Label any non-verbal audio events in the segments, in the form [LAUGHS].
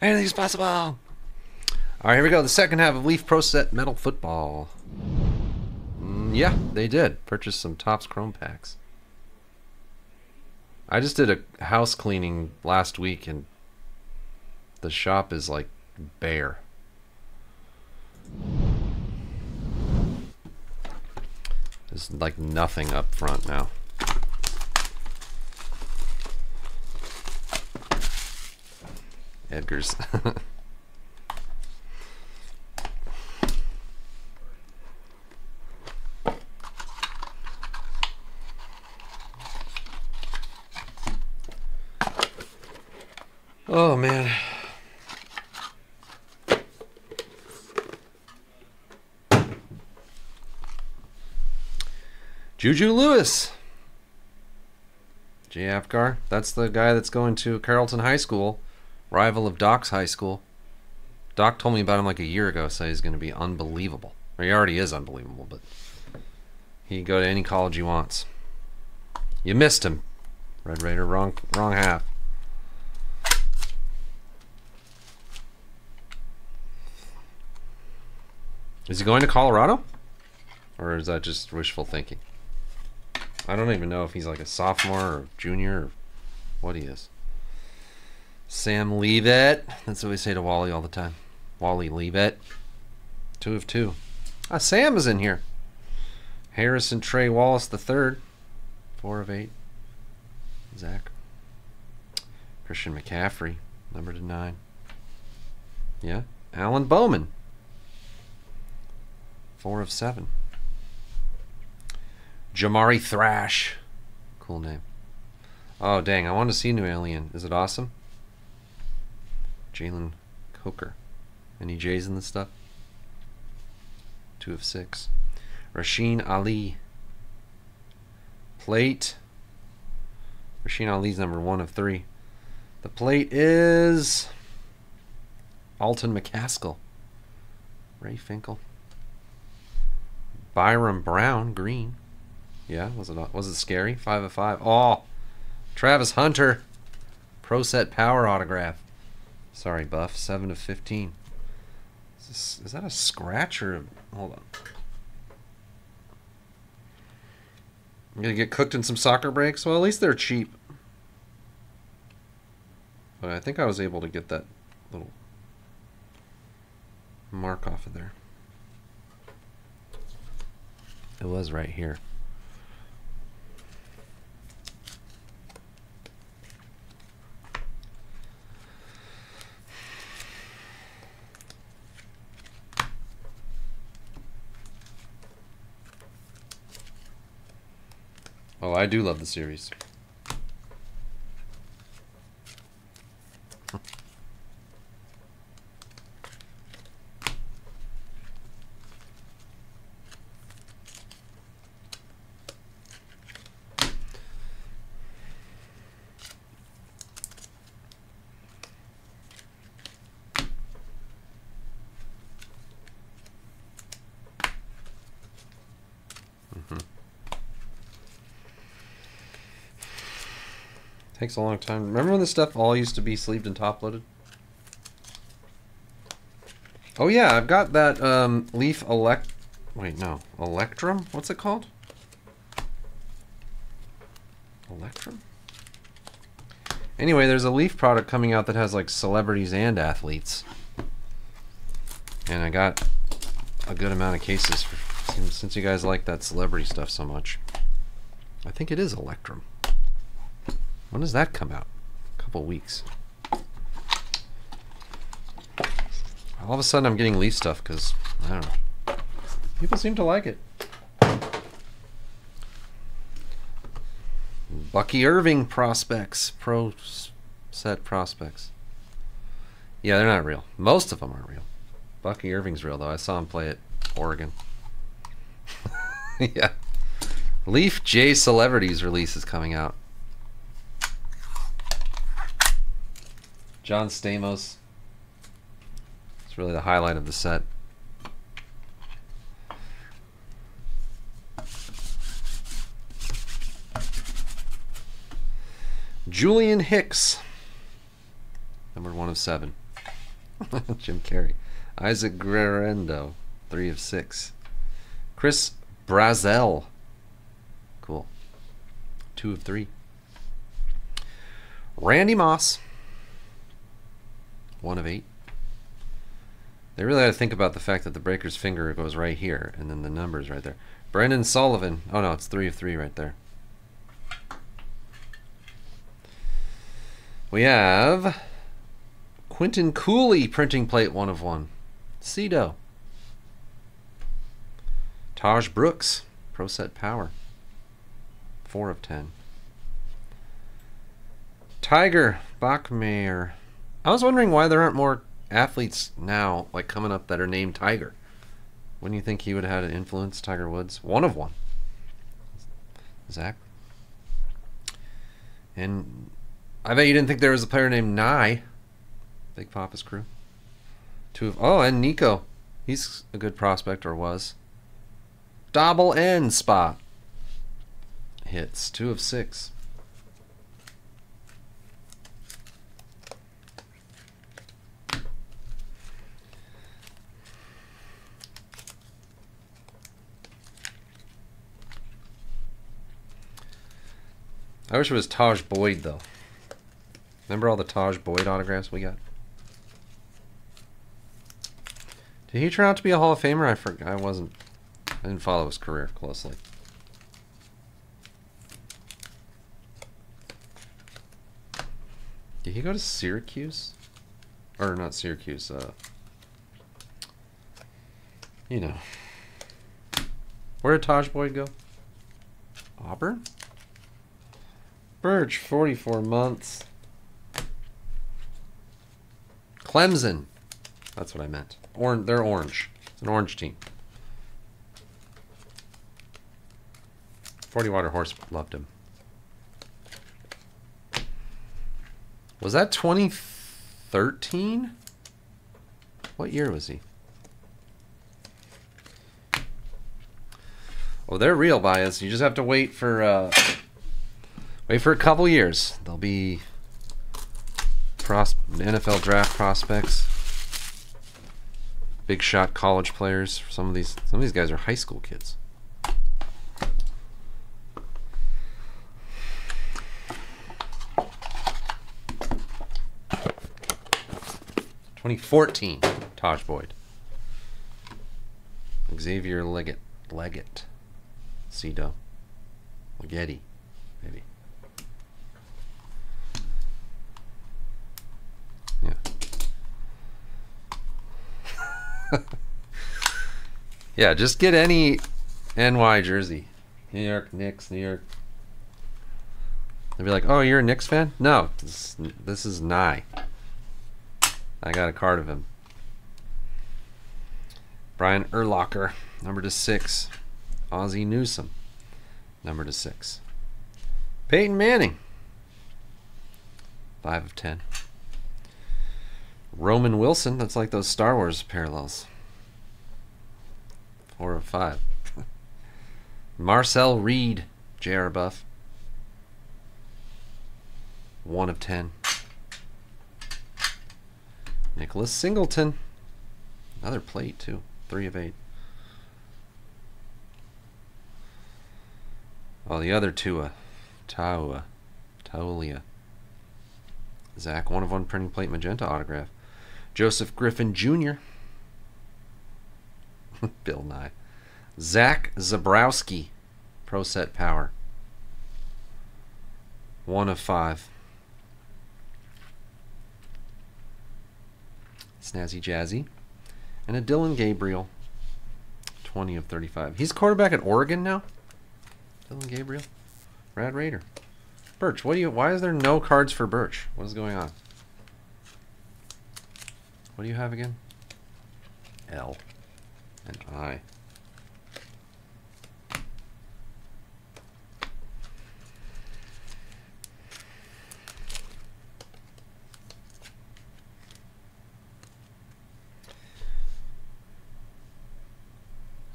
Anything's possible. All right, here we go. The second half of Leaf Pro Set Metal Football. Mm, yeah, they did purchase some Topps Chrome packs. I just did a house cleaning last week, and the shop is like bare. There's like nothing up front now. Edgar's. [LAUGHS] oh man. Juju Lewis. Jay Apgar. That's the guy that's going to Carrollton High School, rival of Doc's high school. Doc told me about him like a year ago, so he's going to be unbelievable. Or he already is unbelievable, but he can go to any college he wants. You missed him, Red Raider. Wrong, wrong half. Is he going to Colorado? Or is that just wishful thinking? I don't even know if he's like a sophomore or junior or what he is. Sam, leave it. That's what we say to Wally all the time. Wally, leave it. Two of two. Ah, Sam is in here. Harrison Trey Wallace the third. Four of eight. Zach. Christian McCaffrey, number to nine. Yeah. Alan Bowman. Four of seven. Jamari Thrash. Cool name. Oh, dang. I want to see New Alien. Is it awesome? Jalen Coker. Any J's in this stuff? Two of six. Rasheen Ali. Plate. Rasheen Ali's number one of three. The plate is Alton McCaskill. Ray Finkel. Byron Brown, green. Yeah, was it was it scary? Five of five. Oh, Travis Hunter, Pro Set Power autograph. Sorry, Buff. Seven of fifteen. Is, this, is that a scratch or? Hold on. I'm gonna get cooked in some soccer breaks. Well, at least they're cheap. But I think I was able to get that little mark off of there. It was right here. I do love the series. Takes a long time. Remember when this stuff all used to be sleeved and top loaded? Oh yeah, I've got that um, Leaf Elect... Wait, no. Electrum? What's it called? Electrum? Anyway, there's a Leaf product coming out that has like celebrities and athletes. And I got a good amount of cases for, since you guys like that celebrity stuff so much. I think it is Electrum. When does that come out? A couple weeks. All of a sudden I'm getting Leaf stuff because, I don't know. People seem to like it. Bucky Irving prospects. Pro set prospects. Yeah, they're not real. Most of them aren't real. Bucky Irving's real, though. I saw him play at Oregon. [LAUGHS] yeah. Leaf J Celebrities release is coming out. John Stamos. It's really the highlight of the set. Julian Hicks. Number one of seven. [LAUGHS] Jim Carrey. Isaac Guerrero, three of six. Chris Brazzell. Cool. Two of three. Randy Moss. One of eight. They really had to think about the fact that the breaker's finger goes right here, and then the number's right there. Brendan Sullivan. Oh no, it's three of three right there. We have Quentin Cooley printing plate one of one. Cedo. Tahj Brooks, Pro Set Power. Four of ten. Tiger Bachmeier. I was wondering why there aren't more athletes now, like coming up, that are named Tiger. Wouldn't you think he would have had an influence, Tiger Woods? One of one. Zach. And I bet you didn't think there was a player named Nye. Big Papa's crew. Two of oh, and Nico. He's a good prospect or was. Double N spot. Hits. Two of six. I wish it was Tajh Boyd though. Remember all the Tajh Boyd autographs we got? Did he turn out to be a Hall of Famer? I forgot. I wasn't. I didn't follow his career closely. Did he go to Syracuse? Or not Syracuse, uh... You know. Where did Tajh Boyd go? Auburn? Birch, 44 months. Clemson. That's what I meant. Or they're orange. It's an orange team. Forty Water Horse loved him. Was that 2013? What year was he? Oh, they're real bias. You just have to wait for uh, wait for a couple years. They'll be pros NFL draft prospects, big shot college players. Some of these some of these guys are high school kids. Twenty fourteen, Tajh Boyd. Xavier Legette Legette. Cedo. Leggetti, maybe. Yeah. [LAUGHS] yeah, just get any NY jersey. New York Knicks, New York. They'd be like, "Oh, you're a Knicks fan?" No, this, this is Nye. I got a card of him. Brian Urlacher, number to six. Ozzie Newsome, number to six. Peyton Manning, five of ten. Roman Wilson. That's like those Star Wars parallels. Four of five. [LAUGHS] Marcel Reed, J.R. Buff. One of ten. Nicholas Singleton. Another plate, too. Three of eight. Oh, the other two, uh, Taua, Taulia. Zach, one of one printing plate magenta autograph. Joseph Griffin Jr. [LAUGHS] Bill Nye. Zach Zabrowski, Pro Set Power. One of five. Snazzy Jazzy. And a Dillon Gabriel. 20 of 35. He's quarterback at Oregon now? Dillon Gabriel? Rad Raider. Birch, what do you why is there no cards for Birch? What is going on? What do you have again? L and I.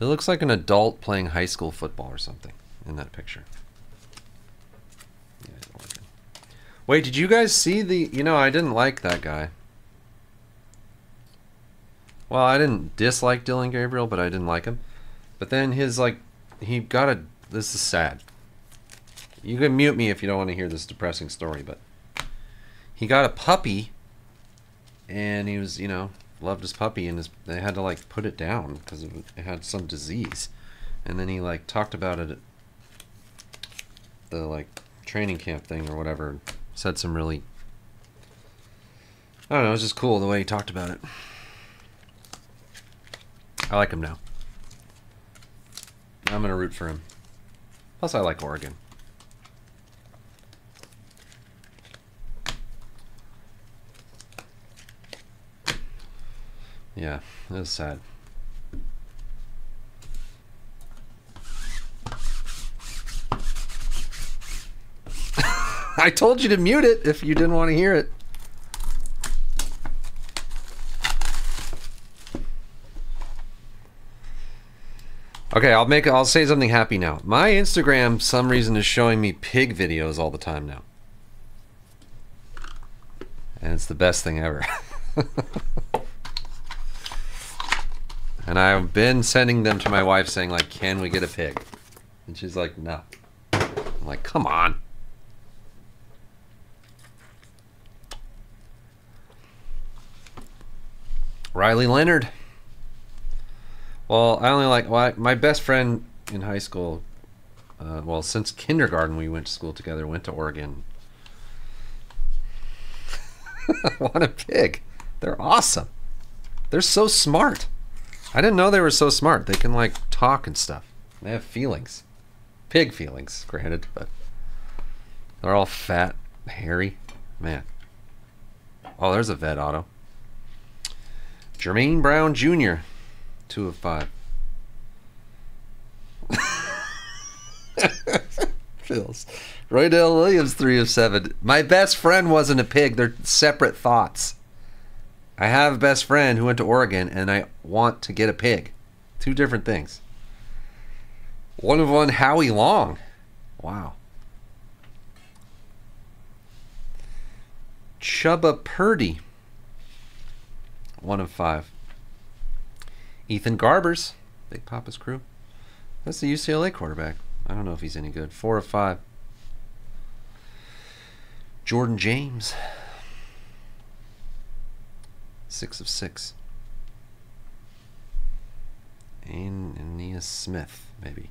It looks like an adult playing high school football or something in that picture. Wait, did you guys see the... You know, I didn't like that guy. Well, I didn't dislike Dillon Gabriel, but I didn't like him. But then his like, he got a. This is sad. You can mute me if you don't want to hear this depressing story, but he got a puppy, and he was, you know, loved his puppy, and his, they had to like put it down because it, had some disease, and then he like talked about it at the like training camp thing or whatever. Said some really, I don't know, it was just cool the way he talked about it. I like him now. I'm gonna root for him. Plus, I like Oregon. Yeah, it was sad. [LAUGHS] I told you to mute it if you didn't want to hear it. Okay, I'll make I'll say something happy now. My Instagram some reason is showing me pig videos all the time now. And it's the best thing ever. [LAUGHS] and I've been sending them to my wife saying like, "Can we get a pig?" And she's like, "No." I'm like, "Come on." Riley Leonard. Well, I only like well, my best friend in high school. Uh, well, since kindergarten, we went to school together. Went to Oregon. [LAUGHS] what a pig! They're awesome. They're so smart. I didn't know they were so smart. They can like talk and stuff. They have feelings, pig feelings, granted, but they're all fat, hairy. Man. Oh, there's a vet auto. Jermaine Brown Jr. Two of five. [LAUGHS] Phils. Roydell Williams, three of seven. My best friend wasn't a pig. They're separate thoughts. I have a best friend who went to Oregon, and I want to get a pig. Two different things. One of one, Howie Long. Wow. Chubba Purdy. One of five. Ethan Garbers, Big Papa's crew. That's the UCLA quarterback. I don't know if he's any good. Four of five. Jordan James. Six of six. And Aeneas Smith, maybe.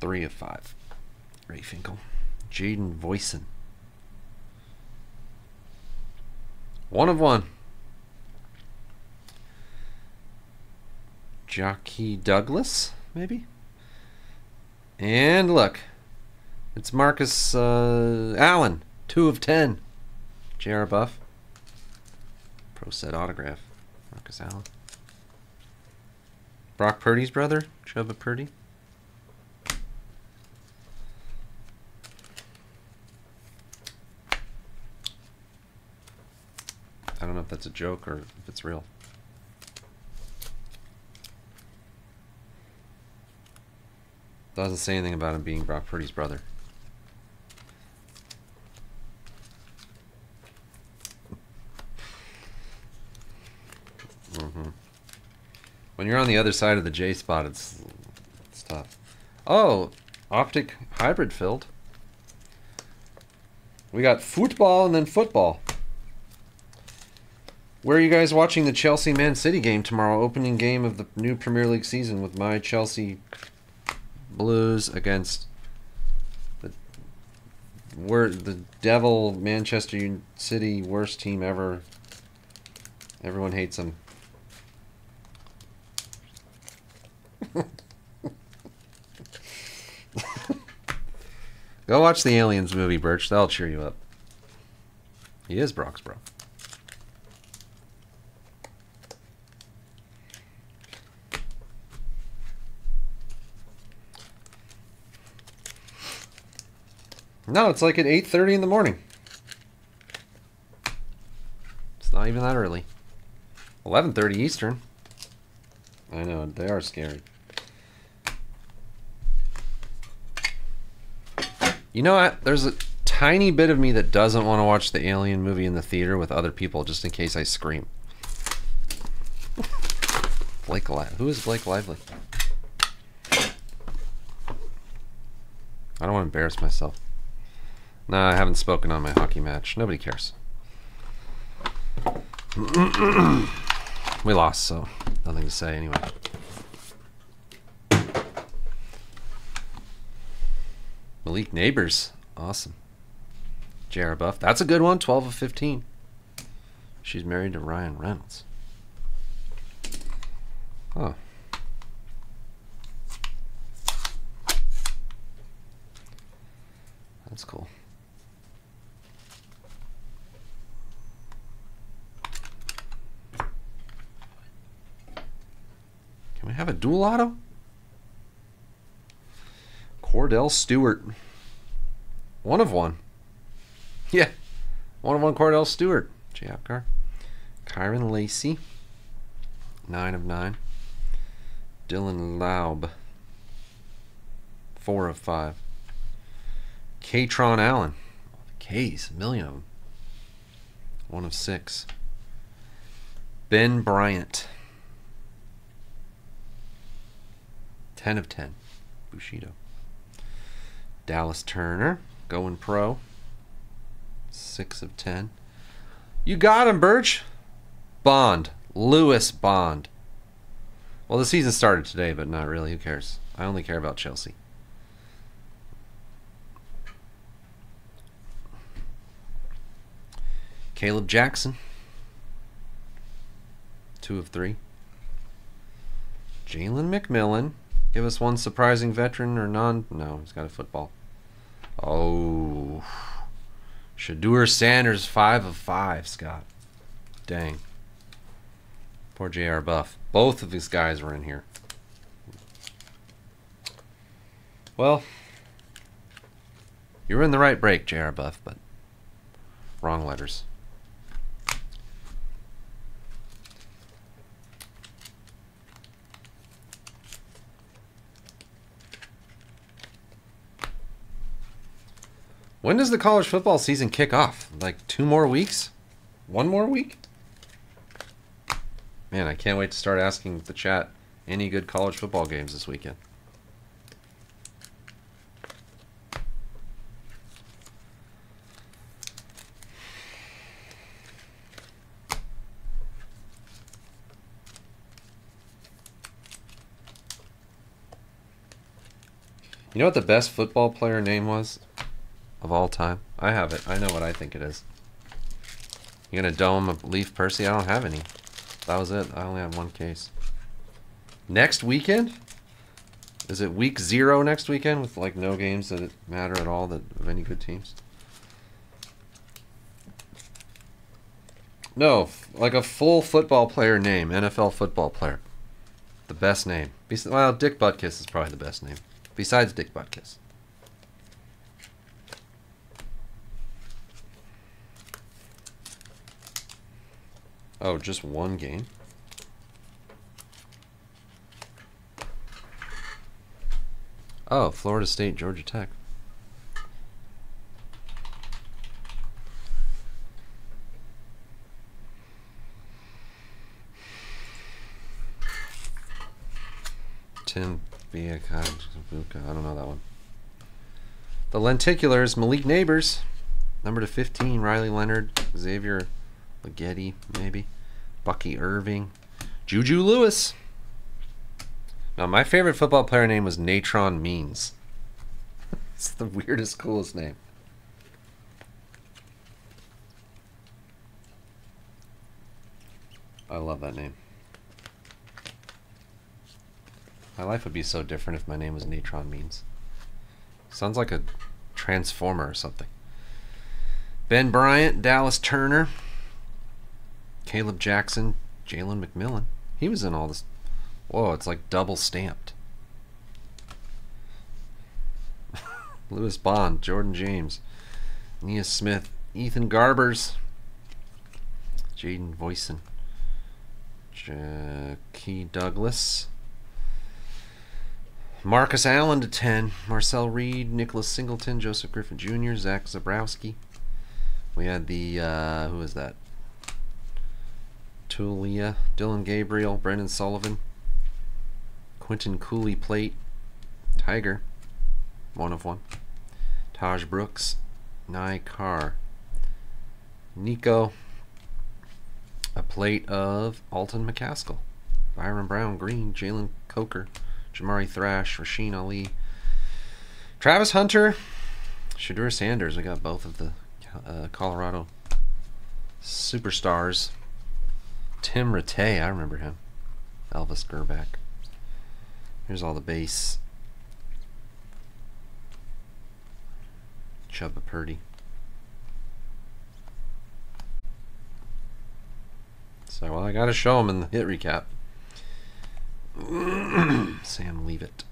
Three of five. Ray Finkel. Jaden Voisin. One of one. Jockey Douglas, maybe? And look, it's Marcus uh, Allen, 2 of 10. J.R. Buff. Pro set autograph. Marcus Allen. Brock Purdy's brother, Chubba Purdy. I don't know if that's a joke or if it's real. Doesn't say anything about him being Brock Purdy's brother. mm-hmm. When you're on the other side of the J spot, it's it's tough. Oh, optic hybrid filled. We got football and then football. Where are you guys watching the Chelsea Man City game tomorrow? Opening game of the new Premier League season with my Chelsea Blues against the we're the devil Manchester City worst team ever. Everyone hates them. [LAUGHS] Go watch the Aliens movie, Birch. That'll cheer you up. He is Brock's bro. No, it's like at 8.30 in the morning. It's not even that early. 11.30 Eastern. I know, they are scary. You know what? There's a tiny bit of me that doesn't want to watch the Alien movie in the theater with other people just in case I scream. [LAUGHS] Blake Lively. Who is Blake Lively? I don't want to embarrass myself. No, I haven't spoken on my hockey match. Nobody cares. [CLEARS THROAT] we lost, so nothing to say anyway. Malik Nabers. Awesome. J.R. Buff. That's a good one. 12 of 15. She's married to Ryan Reynolds. Huh. That's cool. We have a dual auto? Kordell Stewart. One of one. [LAUGHS] Yeah. One of one Kordell Stewart. J. Apgar. Kyren Lacy. Nine of nine. Dylan Laube. Four of five. Katron Allen. K's, a million of them. One of six. Ben Bryant. Ten of ten. Bushido. Dallas Turner, going pro. Six of ten. You got him, Birch. Bond. Lewis Bond. Well, the season started today, but not really. Who cares? I only care about Chelsea. Caleb Jackson. Two of three. Jalen McMillan. Give us one surprising veteran or non. No, he's got a football. Oh. Shedeur Sanders, five of five, Scott. Dang. Poor J.R. Buff. Both of these guys were in here. Well, you were in the right break, J.R. Buff, but wrong letters. When does the college football season kick off? Like two more weeks? One more week? Man, I can't wait to start asking the chat any good college football games this weekend. You know what the best football player name was? Of all time? I have it. I know what I think it is. You gonna dome a Leaf Percy? I don't have any. That was it. I only have one case. Next weekend? Is it week zero next weekend with like no games that matter at all that of any good teams? No, like a full football player name, NFL football player. The best name. Well, Dick Butkus is probably the best name. Besides Dick Butkus. Oh, just one game? Oh, Florida State, Georgia Tech. Tim Biak, I don't know that one. The Lenticulars, Malik Nabers, number to 15, Riley Leonard, Xavier Leggetti, maybe. Bucky Irving. Juju Lewis. Now, my favorite football player name was Natron Means. [LAUGHS] it's the weirdest, coolest name. I love that name. My life would be so different if my name was Natron Means. Sounds like a transformer or something. Ben Bryant, Dallas Turner, Caleb Jackson, Jalen McMillan. He was in all this. Whoa, it's like double stamped. [LAUGHS] Lewis Bond, Jordan James, Nia Smith, Ethan Garbers, Jaden Voisin, Key Douglas, Marcus Allen to 10, Marcel Reed, Nicholas Singleton, Joseph Griffin Jr., Zach Zabrowski. We had the, uh, who is that? Tulia, Dillon Gabriel, Brendan Sullivan, Quentin Cooley plate. Tiger. One of one. Tahj Brooks. Nye Carr. Nico. A plate of Alton McCaskill. Byron Brown, Green, Jalen Coker, Jamari Thrash, Rasheen Ali, Travis Hunter, Shedeur Sanders. We got both of the uh, Colorado superstars. Tim Rattay, I remember him. Elvis Grbac. Here's all the bass. Chubba Purdy. So, well, I got to show him in the hit recap. [CLEARS THROAT] Sam, leave it.